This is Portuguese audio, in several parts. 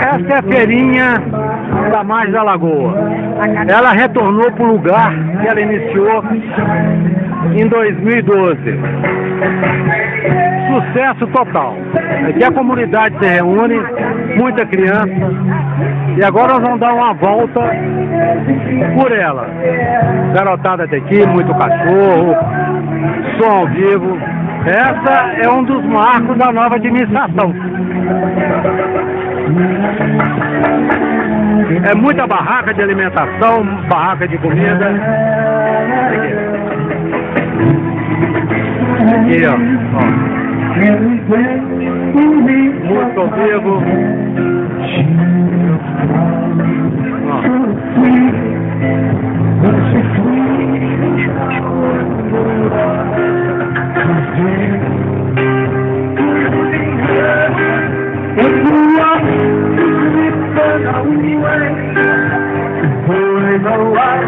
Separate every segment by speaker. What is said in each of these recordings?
Speaker 1: Essa é a feirinha da Margem da Lagoa. Ela retornou para o lugar que ela iniciou em 2012. Sucesso total. Aqui a comunidade se reúne, muita criança. E agora nós vamos dar uma volta por ela. Garotada daqui, muito cachorro, som ao vivo. Essa é um dos marcos da nova administração. É muita barraca de alimentação, barraca de comida. Aqui, ó. ó. Música ao vivo.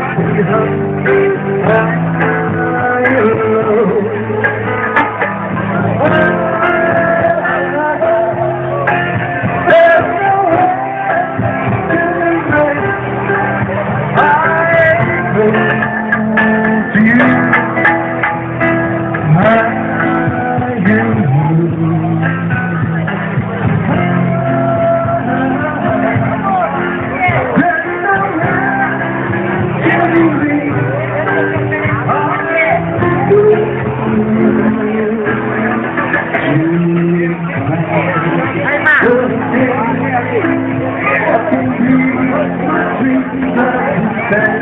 Speaker 1: Thank you.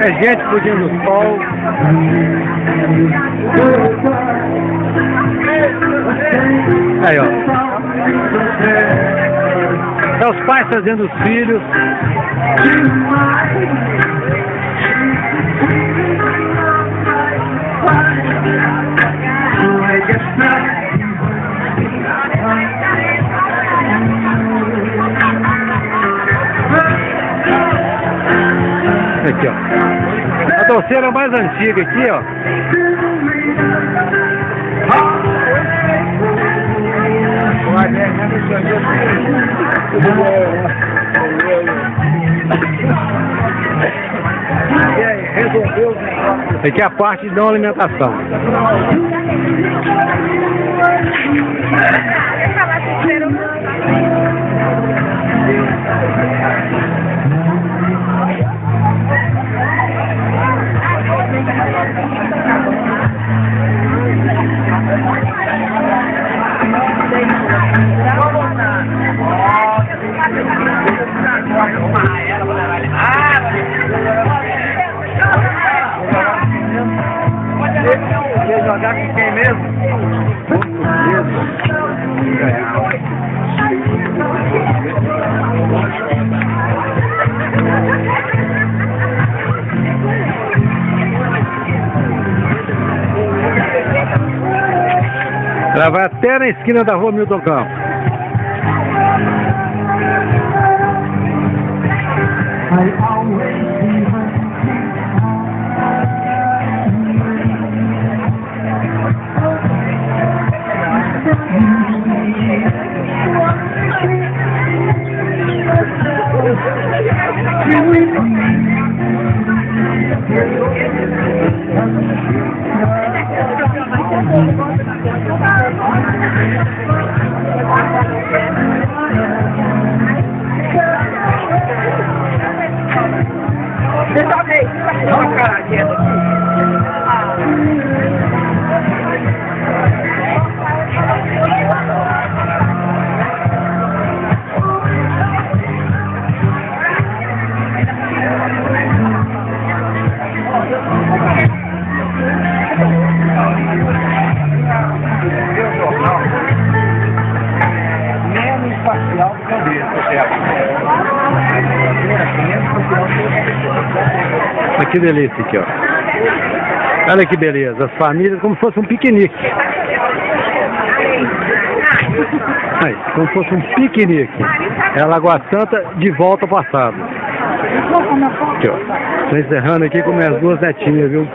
Speaker 1: É gente fugindo do sol. Aí, ó. É os pais trazendo os filhos. Aqui, ó. A torceira mais antiga aqui, ó. Aqui é a parte de não alimentação. Jogar com quem mesmo? Ela vai até na esquina da rua Milton Campos.
Speaker 2: here. Que
Speaker 1: delícia aqui, ó. Olha que beleza. As famílias como se fosse um piquenique. Aí, como se fosse um piquenique. É a Lagoa Santa de volta ao passado. Aqui, ó. Estou encerrando aqui com minhas duas netinhas, viu?